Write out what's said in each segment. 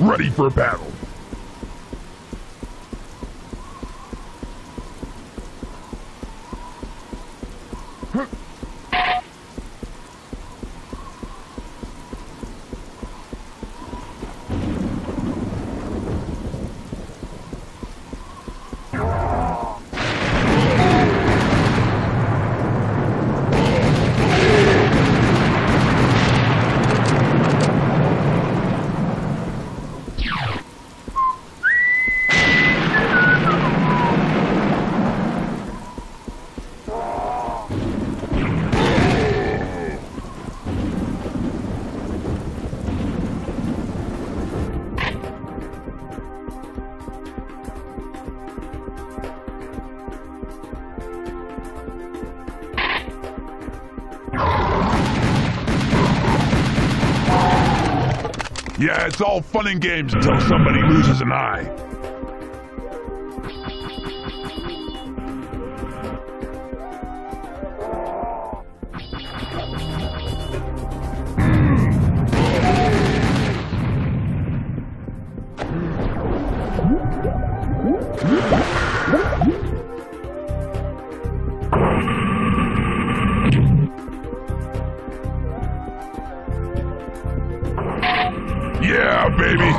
ready for battle. Yeah, it's all fun and games until somebody loses an eye. Yeah, baby!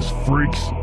Headless freaks.